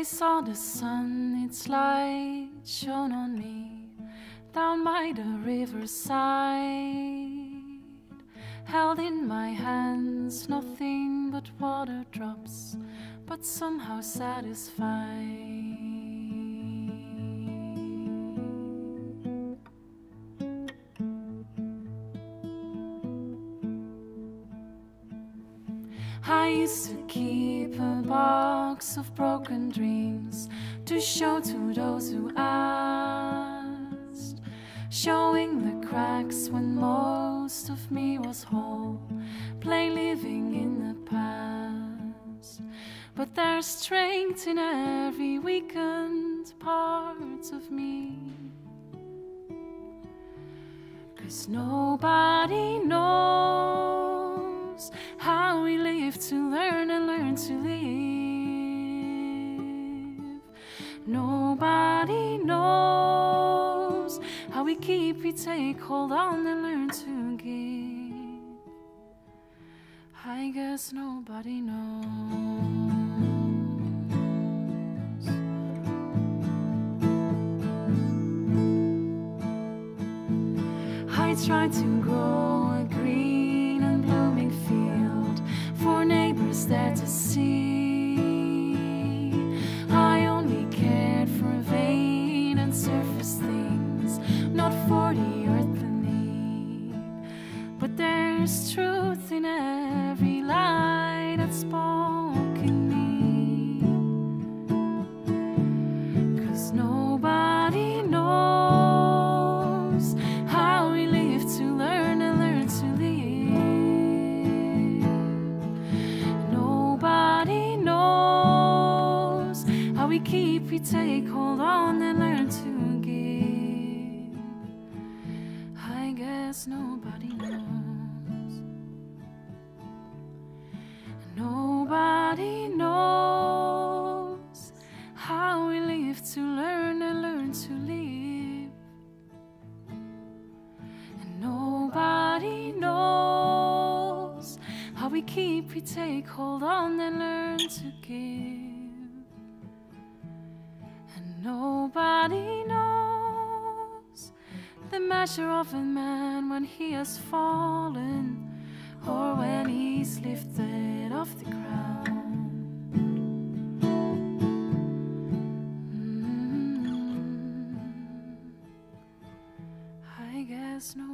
I saw the sun, its light shone on me down by the riverside. But somehow satisfied. I used to keep a box of broken dreams to show to those who asked, showing the cracks when most of me was whole, play living in. But there's strength in every weakened part of me. Cause nobody knows how we live to learn and learn to live. Nobody knows how we keep, we take, hold on and learn to give. I guess nobody knows. I try to grow a green and blooming field for neighbors there to see. We keep, we take, hold on and learn to give. I guess nobody knows. Nobody knows how we live to learn and learn to live. And nobody knows how we keep, we take, hold on and learn to give. And nobody knows the measure of a man when he has fallen or when he's lifted off the ground. Mm. I guess knows.